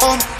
phone